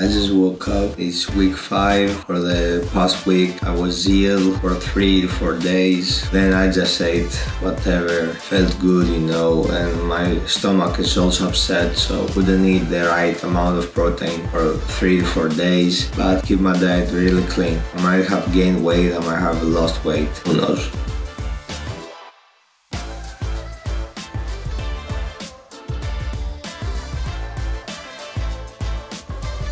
I just woke up. It's week five. For the past week, I was ill for three to four days. Then I just ate whatever felt good, you know, and my stomach is also upset, so couldn't eat the right amount of protein for three to four days. But keep my diet really clean. I might have gained weight, I might have lost weight. Who knows?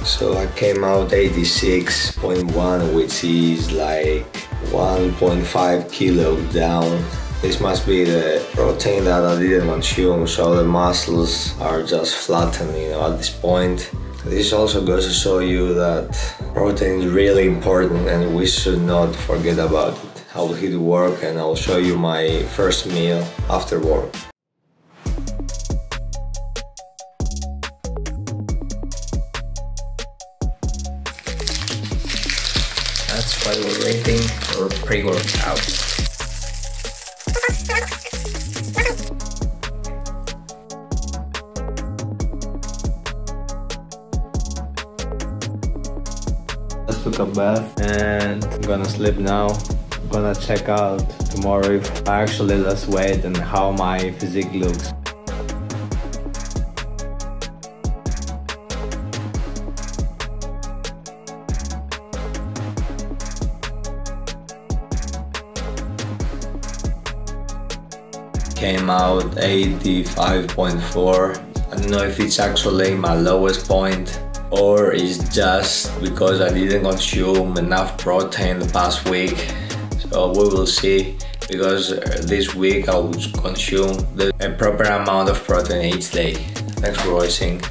So I came out 86.1, which is like 1.5 kilo down. This must be the protein that I didn't consume, so the muscles are just flattened, you know, at this point. This also goes to show you that protein is really important and we should not forget about it. I will hit work and I'll show you my first meal after work. That's why we're waiting for pre-workout. Just took a bath and I'm gonna sleep now. I'm gonna check out tomorrow if I actually lost weight and how my physique looks. Came out 85.4 I don't know if it's actually my lowest point or it's just because I didn't consume enough protein the past week so we will see because uh, this week I will consume the proper amount of protein each day. Thanks for watching.